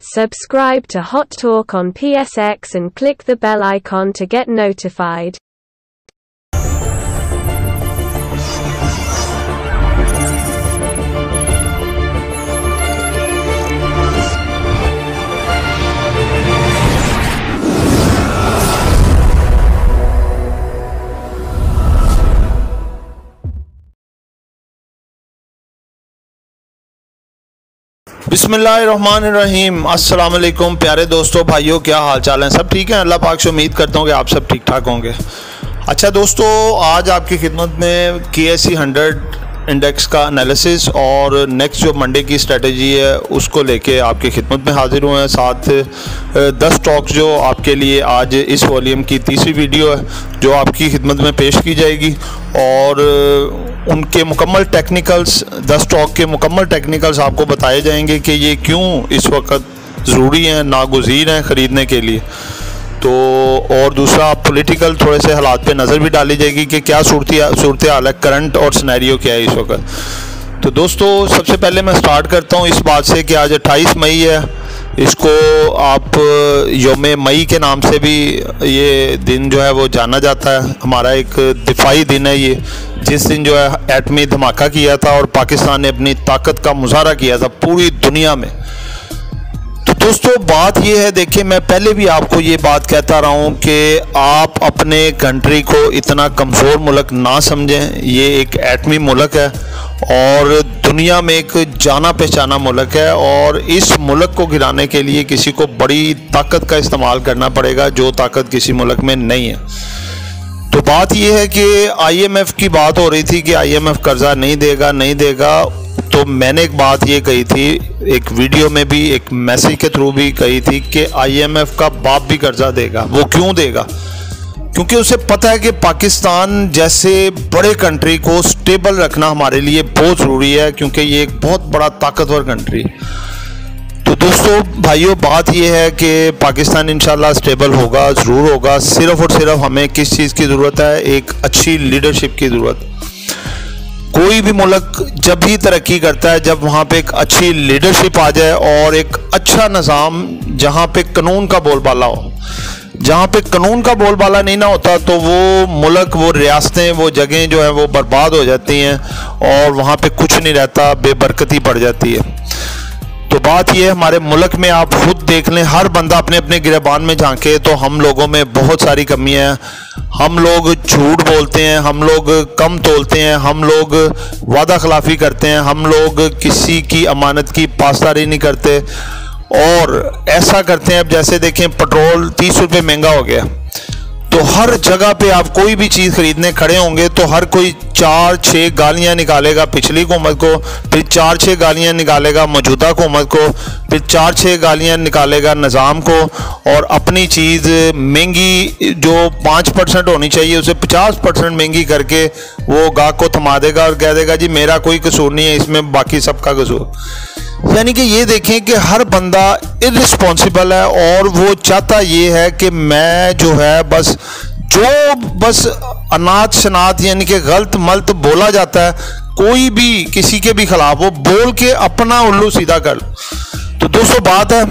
Subscribe to Hot Talk on PSX and click the bell icon to get notified. अस्सलाम प्यारे दोस्तों, भाइयों, क्या हाल चाल हैं? सब ठीक है? अल्लाह पाक से उम्मीद करता हूँ कि आप सब ठीक ठाक होंगे। अच्छा दोस्तों, आज आपकी खिदमत में K S C hundred index का एनालिसिस और नेक्स्ट जो मंडे की स्ट्रेटजी है, उसको लेके आपकी खिदमत में हाजिर हुए हैं। साथ दस स्टॉक्स जो आपके लिए आज इस वॉल्यूम की तीसरी वीडियो है, जो आपकी खिदमत में पेश की जाएगी। और उनके मुकम्मल टेक्निकल्स दस स्टॉक के मुकम्मल टेक्निकल्स आपको बताए जाएँगे कि ये क्यों इस वक्त ज़रूरी हैं, नागजीर हैं ख़रीदने के लिए। तो और दूसरा पॉलिटिकल थोड़े से हालात पे नज़र भी डाली जाएगी कि क्या सूरत सूरत हाल है करंट और स्नैरियो क्या है इस वक्त। तो दोस्तों, सबसे पहले मैं स्टार्ट करता हूँ इस बात से कि आज 28 मई है। इसको आप योम मई के नाम से भी ये दिन जो है वो जाना जाता है। हमारा एक दिफाई दिन है ये, जिस दिन जो है एटमी धमाका किया था और पाकिस्तान ने अपनी ताकत का मुजाहरा किया था पूरी दुनिया में। तो दोस्तों, बात ये है, देखिए, मैं पहले भी आपको ये बात कहता रहा हूँ कि आप अपने कंट्री को इतना कमज़ोर मुल्क ना समझें। ये एक एटमी मुल्क है। और दुनिया में एक जाना पहचाना मुल्क है और इस मुल्क को गिराने के लिए किसी को बड़ी ताकत का इस्तेमाल करना पड़ेगा, जो ताकत किसी मुल्क में नहीं है। तो बात यह है कि आईएमएफ की बात हो रही थी कि आईएमएफ कर्जा नहीं देगा नहीं देगा। तो मैंने एक बात ये कही थी, एक वीडियो में भी, एक मैसेज के थ्रू भी कही थी कि आईएमएफ का बाप भी कर्जा देगा। वो क्यों देगा? क्योंकि उसे पता है कि पाकिस्तान जैसे बड़े कंट्री को स्टेबल रखना हमारे लिए बहुत ज़रूरी है, क्योंकि ये एक बहुत बड़ा ताकतवर कंट्री तो दोस्तों, भाइयों, बात यह है कि पाकिस्तान इंशाल्लाह स्टेबल होगा, ज़रूर होगा। सिर्फ़ और सिर्फ़ हमें किस चीज़ की ज़रूरत है? एक अच्छी लीडरशिप की ज़रूरत। कोई भी मुल्क जब भी तरक्की करता है, जब वहाँ पे एक अच्छी लीडरशिप आ जाए और एक अच्छा निज़ाम जहाँ पे कानून का बोलबाला हो जहाँ पे कानून का बोलबाला नहीं ना होता तो वो मुल्क, वो रियासतें, वो जगह जो है, वो बर्बाद हो जाती हैं और वहाँ पे कुछ नहीं रहता, बेबरकती पड़ जाती है। तो बात यह हमारे मुल्क में आप खुद देख लें, हर बंदा अपने अपने गिरबान में झांके तो हम लोगों में बहुत सारी कमियाँ हैं। हम लोग झूठ बोलते हैं, हम लोग कम तोलते हैं, हम लोग वादा खिलाफ़ी करते हैं, हम लोग किसी की अमानत की पासदारी नहीं करते। और ऐसा करते हैं, अब जैसे देखें, पेट्रोल तीस रुपये महँगा हो गया। तो हर जगह पे आप कोई भी चीज़ खरीदने खड़े होंगे तो हर कोई चार छः गालियाँ निकालेगा पिछली हुकूमत को, फिर चार छः गालियाँ निकालेगा मौजूदा हुकूमत को, फिर चार छः गालियाँ निकालेगा निज़ाम को, और अपनी चीज़ महँगी जो पाँच परसेंट होनी चाहिए, उसे पचास परसेंट महँगी करके वो गाहक को थमा देगा और कह देगा, जी, मेरा कोई कसूर नहीं है, इसमें बाकी सबका कसूर। यानी कि ये देखें कि हर बंदा इरिस्पॉन्सिबल है और वो चाहता ये है कि मैं जो है बस, जो बस अनाथ शनात यानी कि गलत मलत बोला जाता है, कोई भी किसी के भी खिलाफ वो बोल के अपना उल्लू सीधा कर तो दोस्तों, बात है,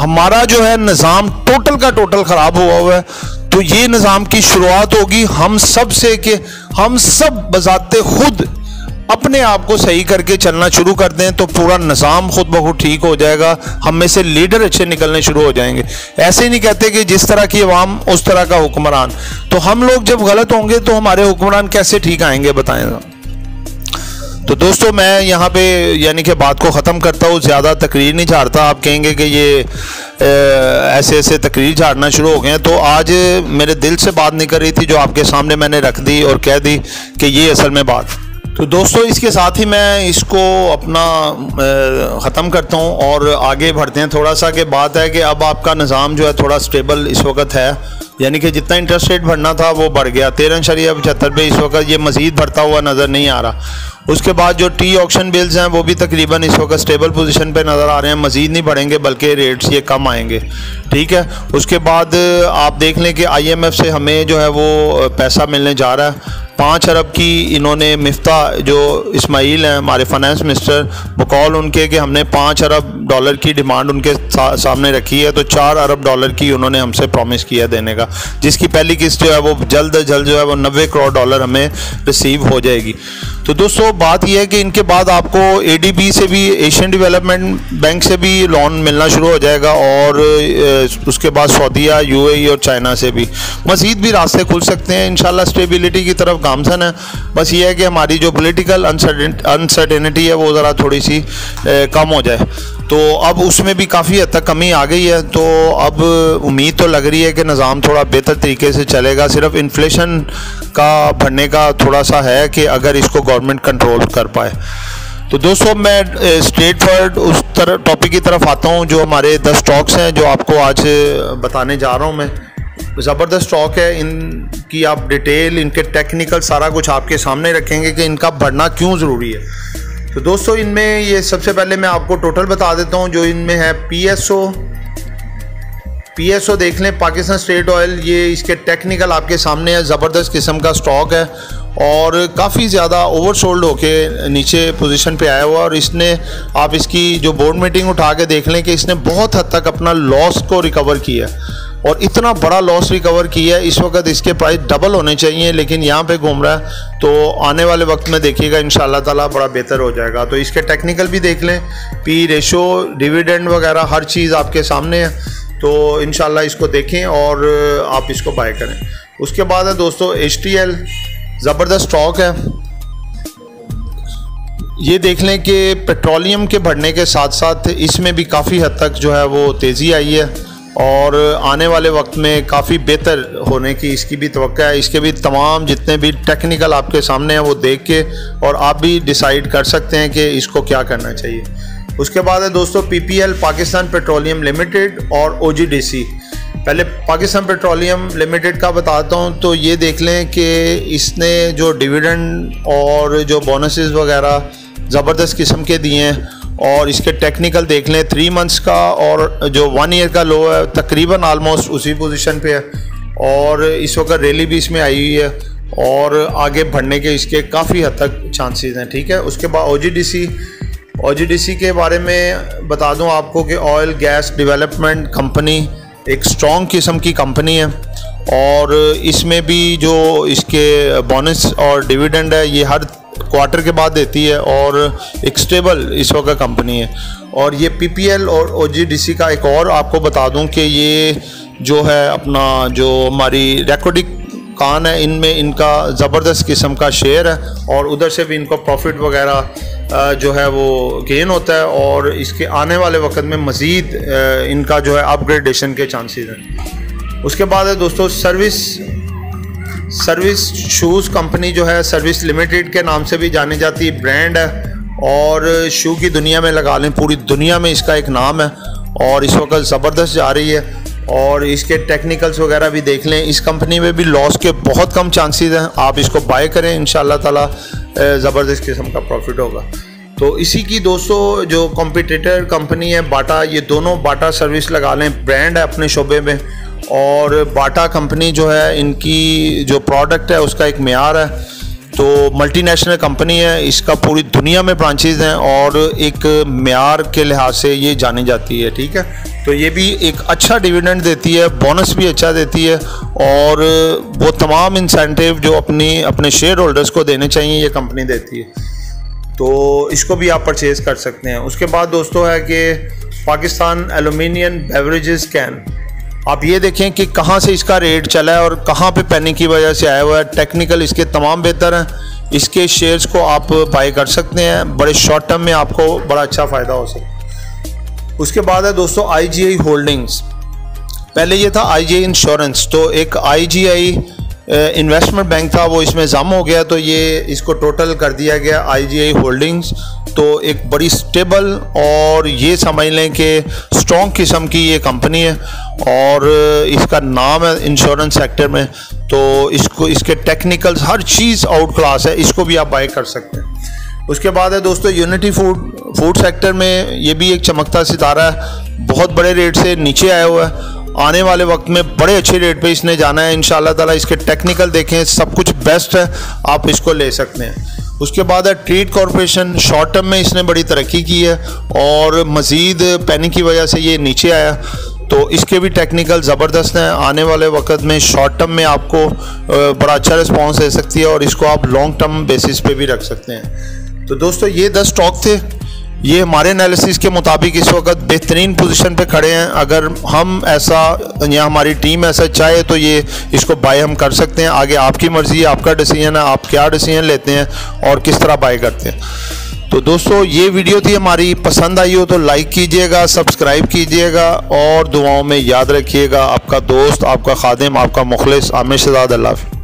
हमारा जो है निज़ाम टोटल का टोटल ख़राब हुआ हुआ है। तो ये निज़ाम की शुरुआत होगी हम सबसे कि हम सब बजाते खुद अपने आप को सही करके चलना शुरू कर दें तो पूरा निज़ाम खुद ब खुद ठीक हो जाएगा। हम में से लीडर अच्छे निकलने शुरू हो जाएँगे। ऐसे नहीं कहते कि जिस तरह की आवाम, उस तरह का हुक्मरान। तो हम लोग जब गलत होंगे तो हमारे हुक्मरान कैसे ठीक आएँगे, बताएँ तो दोस्तों, मैं यहाँ पे, यानी कि बात को ख़त्म करता हूँ। ज़्यादा तकरीर नहीं झाड़ता। आप कहेंगे कि ये ऐसे ऐसे तकरीर झाड़ना शुरू हो गए तो आज मेरे दिल से बात नहीं कर रही थी, जो आपके सामने मैंने रख दी और कह दी कि ये असल में बात। तो दोस्तों, इसके साथ ही मैं इसको अपना ख़त्म करता हूँ और आगे बढ़ते हैं। थोड़ा सा कि बात है कि अब आपका निज़ाम जो है थोड़ा स्टेबल इस वक्त है। यानी कि जितना इंटरेस्ट रेट बढ़ना था, वो बढ़ गया। तेरह शरीय पचहत्तर पे इस वक्त ये मज़ीद बढ़ता हुआ नज़र नहीं आ रहा। उसके बाद जो टी ऑक्शन बिल्स हैं वो भी तकरीबन इस वक्त स्टेबल पोजीशन पे नज़र आ रहे हैं। मज़ीद नहीं बढ़ेंगे बल्कि रेट्स ये कम आएँगे। ठीक है? उसके बाद आप देख लें कि आईएमएफ से हमें जो है वो पैसा मिलने जा रहा है। पाँच अरब की इन्होंने मफ्ता जो इसमाइल हैं हमारे फाइनेंस मिनिस्टर बकौल उनके कि हमने पाँच अरब डॉलर की डिमांड उनके सा, सामने रखी है तो चार अरब डॉलर की उन्होंने हमसे प्रॉमिस किया देने का। जिसकी पहली किस्त जो है वो जल्द जल्द जो है वो नब्बे करोड़ डॉलर हमें रिसीव हो जाएगी। तो दोस्तों, बात यह है कि इनके बाद आपको एडीबी से भी एशियन डेवलपमेंट बैंक से भी लोन मिलना शुरू हो जाएगा और उसके बाद सऊदीया यूएई और चाइना से भी। मज़ीद भी रास्ते खुल सकते हैं। इंशाल्लाह स्टेबिलिटी की तरफ़ गामसन है। बस ये है कि हमारी जो पोलिटिकल अनसर्टेनिटी है, वो ज़रा थोड़ी सी कम हो जाए। तो अब उसमें भी काफ़ी हद तक कमी आ गई है। तो अब उम्मीद तो लग रही है कि निज़ाम थोड़ा बेहतर तरीके से चलेगा। सिर्फ़ इन्फ्लेशन का बढ़ने का थोड़ा सा है कि अगर इसको गवर्नमेंट कंट्रोल कर पाए। तो दोस्तों, मैं स्ट्रेट फॉरवर्ड उस तरह टॉपिक की तरफ़ आता हूँ, जो हमारे दस स्टॉक्स हैं, जो आपको आज बताने जा रहा हूँ मैं। ज़बरदस्त स्टॉक है, इनकी आप डिटेल इनके टेक्निकल सारा कुछ आपके सामने रखेंगे कि इनका बढ़ना क्यों ज़रूरी है। तो दोस्तों, इनमें ये सबसे पहले मैं आपको टोटल बता देता हूँ, जो इनमें है P S O P S O देख लें, पाकिस्तान स्टेट ऑयल, ये इसके टेक्निकल आपके सामने है, ज़बरदस्त किस्म का स्टॉक है और काफ़ी ज़्यादा ओवरसोल्ड होके नीचे पोजीशन पे आया हुआ और इसने, आप इसकी जो बोर्ड मीटिंग उठा के देख लें कि इसने बहुत हद तक अपना लॉस को रिकवर किया और इतना बड़ा लॉस रिकवर किया है, इस वक्त इसके प्राइस डबल होने चाहिए, लेकिन यहाँ पे घूम रहा है तो आने वाले वक्त में देखिएगा इन ताला बड़ा बेहतर हो जाएगा। तो इसके टेक्निकल भी देख लें पी रेशो डिविडेंड वगैरह, हर चीज़ आपके सामने है। तो इन इसको देखें और आप इसको बाय करें। उसके बाद है दोस्तों एच ज़बरदस्त स्टॉक है। ये देख लें कि पेट्रोलियम के बढ़ने के साथ साथ इसमें भी काफ़ी हद तक जो है वो तेज़ी आई है और आने वाले वक्त में काफ़ी बेहतर होने की इसकी भी तो है। इसके भी तमाम जितने भी टेक्निकल आपके सामने हैं वो देख के और आप भी डिसाइड कर सकते हैं कि इसको क्या करना चाहिए। उसके बाद है दोस्तों पीपीएल पाकिस्तान पेट्रोलियम लिमिटेड और ओजीडीसी पहले पाकिस्तान पेट्रोलियम लिमिटेड का बताता हूँ तो ये देख लें कि इसने जो डिविडेंड और जो बोनसेस वगैरह ज़बरदस्त किस्म के दिए हैं, और इसके टेक्निकल देख लें थ्री मंथ्स का और जो वन ईयर का लो है, तकरीबन आलमोस्ट उसी पोजीशन पे है, और इस वक्त रैली भी इसमें आई हुई है, और आगे बढ़ने के इसके काफ़ी हद तक चांसेस हैं, ठीक है? उसके बाद ओजीडीसी डी के बारे में बता दूँ आपको कि ऑयल गैस डेवलपमेंट कंपनी एक स्ट्रॉन्ग किस्म की कंपनी है। और इसमें भी जो इसके बोनस और डिविडेंड है, ये हर क्वार्टर के बाद देती है और एक स्टेबल इस वक्त कंपनी है। और ये पीपीएल और ओजीडीसी का एक और आपको बता दूँ कि ये जो है अपना जो हमारी रेकॉर्डिक कान है, इनमें इनका ज़बरदस्त किस्म का शेयर है और उधर से भी इनको प्रॉफिट वगैरह जो है वो गेन होता है और इसके आने वाले वक्त में मज़ीद इनका जो है अपग्रेडेशन के चांसेस हैं। उसके बाद है दोस्तों सर्विस सर्विस शूज़ कंपनी जो है सर्विस लिमिटेड के नाम से भी जानी जाती है ब्रांड है और शू की दुनिया में लगा लें, पूरी दुनिया में इसका एक नाम है और इस वक्त ज़बरदस्त जा रही है। और इसके टेक्निकल्स वगैरह भी देख लें। इस कंपनी में भी लॉस के बहुत कम चांसेस हैं। आप इसको बाय करें इन ताला ज़बरदस्त किस्म का प्रॉफिट होगा। तो इसी की दोस्तों, जो कॉम्पिटिटर कंपनी है बाटा ये दोनों बाटा सर्विस लगा लें। ब्रांड है अपने शोबे में। और बाटा कंपनी जो है, इनकी जो प्रोडक्ट है, उसका एक मैार है। तो मल्टीनेशनल कंपनी है, इसका पूरी दुनिया में ब्रांचेज हैं और एक मैार के लिहाज से ये जानी जाती है, ठीक है? तो ये भी एक अच्छा डिविडेंड देती है बोनस भी अच्छा देती है और वो तमाम इंसेंटिव जो अपनी, अपने शेयर होल्डर्स को देने चाहिए, ये कंपनी देती है। तो इसको भी आप परचेज़ कर सकते हैं। उसके बाद दोस्तों है कि पाकिस्तान एलुमिनियम बेवरेजेस कैन आप ये देखें कि कहाँ से इसका रेट चला है और कहाँ पे पैनिक की वजह से आया हुआ है। टेक्निकल इसके तमाम बेहतर हैं। इसके शेयर्स को आप बाई कर सकते हैं। बड़े शॉर्ट टर्म में आपको बड़ा अच्छा फ़ायदा हो सकता उसके बाद है दोस्तों आईजीआई होल्डिंग्स पहले ये था आई इंश्योरेंस तो एक आईजीआई इन्वेस्टमेंट बैंक था, वो इसमें जम हो गया तो ये इसको टोटल कर दिया गया आईजीआई होल्डिंग्स तो एक बड़ी स्टेबल और ये समझ लें कि स्ट्रॉन्ग किस्म की ये कंपनी है और इसका नाम है इंश्योरेंस सेक्टर में। तो इसको, इसके टेक्निकल्स हर चीज़ आउट क्लास है, इसको भी आप बाय कर सकते हैं। उसके बाद है दोस्तों यूनिटी फ़ूड फ़ूड सेक्टर में ये भी एक चमकता सितारा है, बहुत बड़े रेट से नीचे आया हुआ है। आने वाले वक्त में बड़े अच्छे रेट पे इसने जाना है। इन ताला इसके टेक्निकल देखें, सब कुछ बेस्ट है। आप इसको ले सकते हैं। उसके बाद है ट्रेड कॉरपोरेशन शॉर्ट टर्म में इसने बड़ी तरक्की की है और मज़ीद पैनिक की वजह से ये नीचे आया। तो इसके भी टेक्निकल ज़बरदस्त हैं। आने वाले वक्त में शॉर्ट टर्म में आपको बड़ा अच्छा रिस्पॉन्स दे सकती है और इसको आप लॉन्ग टर्म बेसिस पे भी रख सकते हैं। तो दोस्तों, ये दस स्टॉक थे। ये हमारे एनालिसिस के मुताबिक इस वक्त बेहतरीन पोजीशन पे खड़े हैं। अगर हम ऐसा, या हमारी टीम ऐसा चाहे तो ये इसको बाय हम कर सकते हैं। आगे आपकी मर्ज़ी, आपका डिसीज़न है, आप क्या डिसीज़न लेते हैं और किस तरह बाय करते हैं। तो दोस्तों, ये वीडियो थी हमारी। पसंद आई हो तो लाइक कीजिएगा सब्सक्राइब कीजिएगा और दुआओं में याद रखिएगा। आपका दोस्त, आपका खादिम, आपका मुखलिस, आमिर शहजाद, अल्लाह